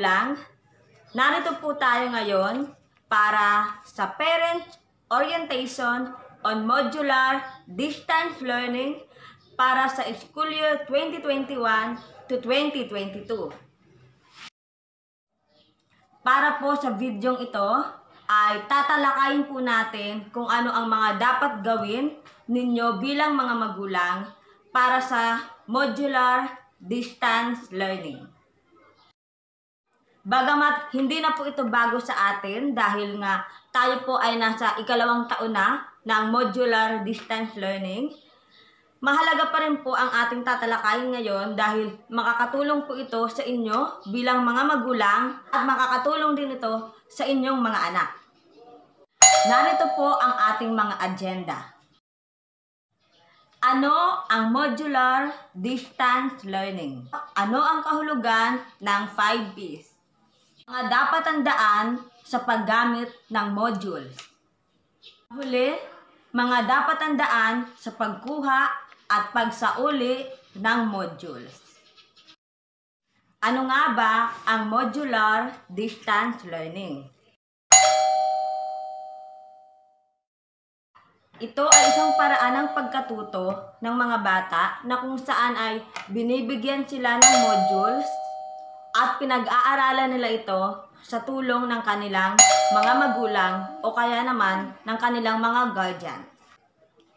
magulang. Narito po tayo ngayon para sa Parent Orientation on Modular Distance Learning para sa school year 2021 to 2022. Para po sa videong ito ay tatalakayin po natin kung ano ang mga dapat gawin ninyo bilang mga magulang para sa modular distance learning. Bagamat hindi na po ito bago sa atin dahil nga tayo po ay nasa ikalawang taon na ng modular distance learning, mahalaga pa rin po ang ating tatalakayin ngayon dahil makakatulong po ito sa inyo bilang mga magulang at makakatulong din ito sa inyong mga anak. Narito po ang ating mga agenda. Ano ang modular distance learning? Ano ang kahulugan ng 5Ps? Mga dapat tandaan sa paggamit ng modules. Huli, mga dapat tandaan sa pagkuha at pagsauli ng modules. Ano nga ba ang modular distance learning? Ito ay isang paraan ng pagkatuto ng mga bata na kung saan ay binibigyan sila ng modules at pinag-aaralan nila ito sa tulong ng kanilang mga magulang o kaya naman ng kanilang mga guardian.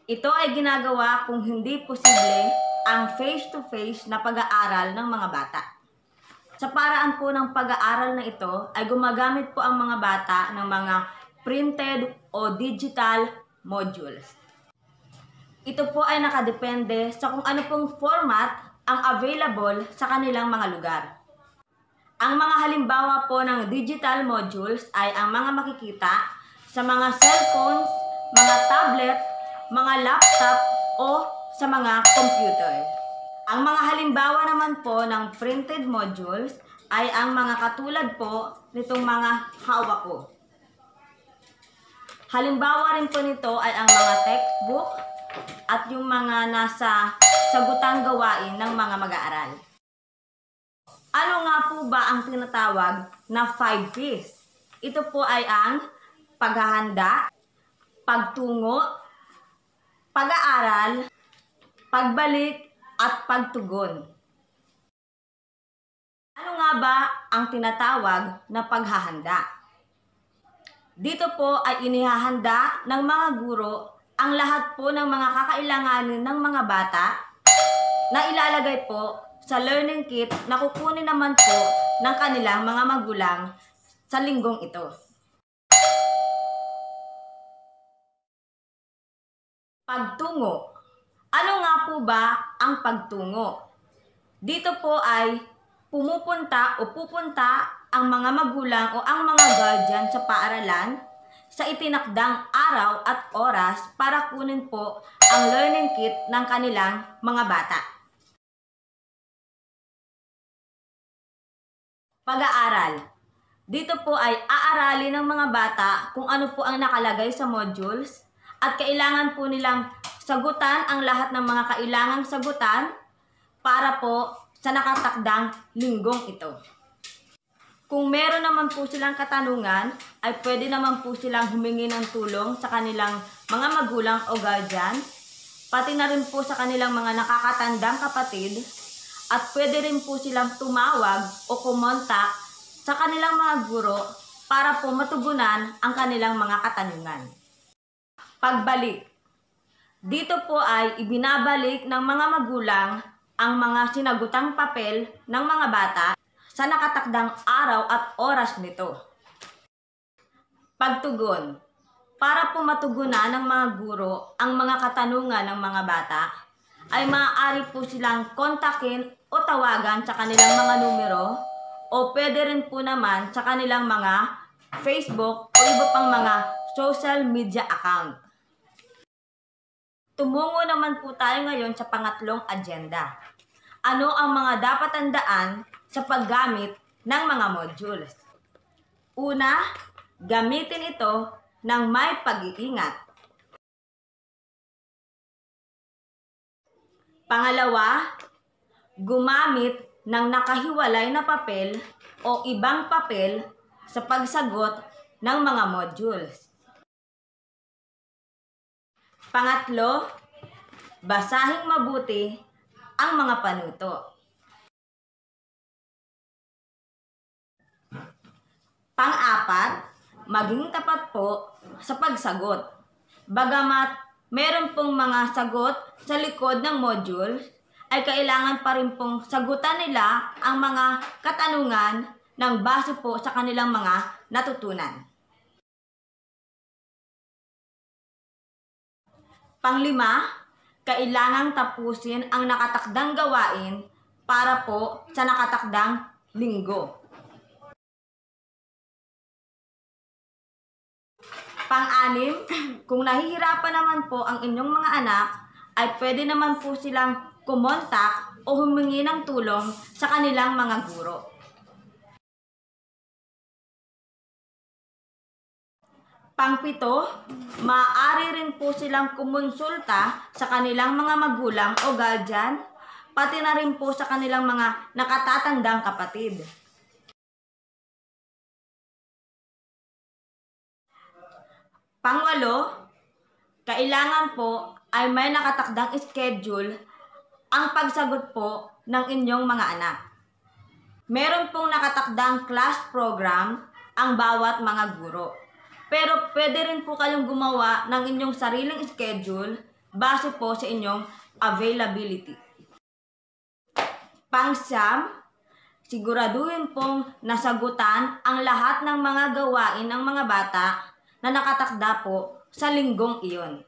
Ito ay ginagawa kung hindi posible ang face-to-face na pag-aaral ng mga bata. Sa paraan po ng pag-aaral na ito ay gumagamit po ang mga bata ng mga printed o digital modules. Ito po ay nakadepende sa kung ano pong format ang available sa kanilang mga lugar. Ang mga halimbawa po ng digital modules ay ang mga makikita sa mga cellphones, mga tablet, mga laptop o sa mga computer. Ang mga halimbawa naman po ng printed modules ay ang mga katulad po nitong mga hawak ko. Halimbawa rin po nito ay ang mga textbook at yung mga nasa sagutang gawain ng mga mag-aaral. Ano nga po ba ang tinatawag na 5 Ps? Ito po ay ang paghahanda, pagtungo, pag-aaral, pagbalik, at pagtugon. Ano nga ba ang tinatawag na paghahanda? Dito po ay inihahanda ng mga guro ang lahat po ng mga kakailanganin ng mga bata na ilalagay po sa learning kit na kukunin naman po ng kanilang mga magulang sa linggong ito. Pagtungo. Ano nga po ba ang pagtungo? Dito po ay pumupunta o pupunta ang mga magulang o ang mga guardian sa paaralan sa itinakdang araw at oras para kunin po ang learning kit ng kanilang mga bata. Pag-aaral. Dito po ay aaralin ng mga bata kung ano po ang nakalagay sa modules at kailangan po nilang sagutan ang lahat ng mga kailangang sagutan para po sa nakatakdang linggong ito. Kung meron naman po silang katanungan, ay pwede naman po silang humingi ng tulong sa kanilang mga magulang o guardian, pati na rin po sa kanilang mga nakakatandang kapatid, at pwede rin po silang tumawag o kumontak sa kanilang mga guro para po matugunan ang kanilang mga katanungan. Pagbalik. Dito po ay ibinabalik ng mga magulang ang mga sinagutang papel ng mga bata sa nakatakdang araw at oras nito. Pagtugon. Para po matugunan ng mga guro ang mga katanungan ng mga bata, ay maaari po silang kontakin o tawagan sa kanilang mga numero o pwede rin po naman sa kanilang mga Facebook o iba pang mga social media account. Tumungo naman po tayo ngayon sa pangatlong agenda. Ano ang mga dapat tandaan sa paggamit ng mga modules? Una, gamitin ito ng may pag-iingat. Pangalawa, gumamit ng nakahiwalay na papel o ibang papel sa pagsagot ng mga modules. Pangatlo, basahing mabuti ang mga panuto. Pang-apat, maging tapat po sa pagsagot. Bagamat meron pong mga sagot sa likod ng module, ay kailangan pa rin pong sagutan nila ang mga katanungan ng base po sa kanilang mga natutunan. Panglima, kailangang tapusin ang nakatakdang gawain para po sa nakatakdang linggo. Pang-anim, kung nahihirapan naman po ang inyong mga anak, ay pwede naman po silang kumontak o humingi ng tulong sa kanilang mga guro. Pangpito, maaari rin po silang kumonsulta sa kanilang mga magulang o guardian, pati na rin po sa kanilang mga nakatatandang kapatid. Pangwalo, kailangan po ay may nakatakdang schedule ang pagsagot po ng inyong mga anak. Meron pong nakatakdang class program ang bawat mga guro. Pero pwede rin po kayong gumawa ng inyong sariling schedule base po sa inyong availability. Pangsyam, siguraduhin pong nasagutan ang lahat ng mga gawain ng mga bata na nakatakda po sa linggong iyon.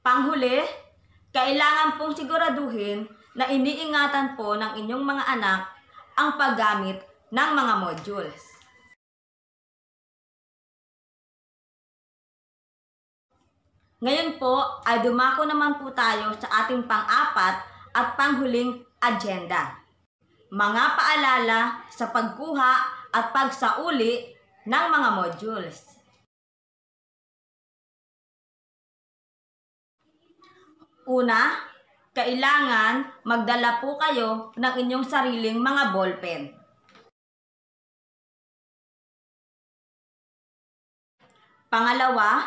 Panghuli, kailangan pong siguraduhin na iniingatan po ng inyong mga anak ang paggamit ng mga modules. Ngayon po ay dumako naman po tayo sa ating pang-apat at panghuling agenda. Mga paalala sa pagkuha at pagsauli ng mga modules. Una, kailangan magdala po kayo ng inyong sariling mga ballpen. Pangalawa,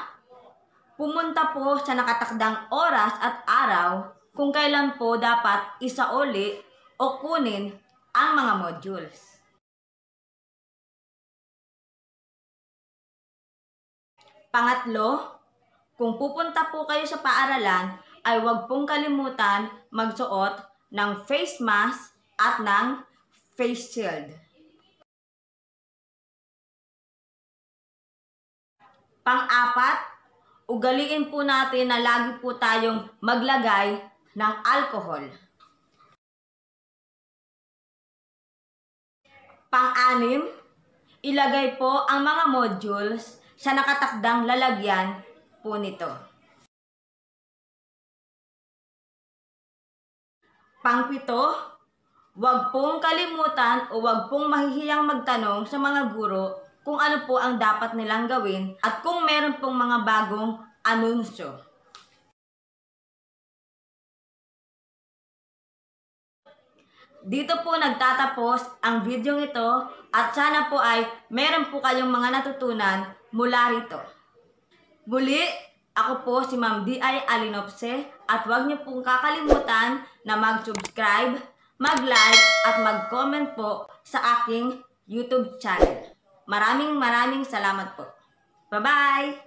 pumunta po sa nakatakdang oras at araw kung kailan po dapat isauli o kunin ang mga modules. Pangatlo, kung pupunta po kayo sa paaralan, ay huwag pong kalimutan magsuot ng face mask at ng face shield. Pang-apat, ugaliin po natin na lagi po tayong maglagay ng alcohol. Pang-anim, ilagay po ang mga modules sa nakatakdang lalagyan po nito. Pangpito, huwag pong kalimutan o huwag pong mahihiyang magtanong sa mga guro kung ano po ang dapat nilang gawin at kung meron pong mga bagong anunsyo. Dito po nagtatapos ang video ito at sana po ay meron po kayong mga natutunan mula rito. Muli, ako po si Ma'am D.I. Alinopse at huwag niyo pong kakalimutan na mag-subscribe, mag-like at mag-comment po sa aking YouTube channel. Maraming maraming salamat po. Bye-bye!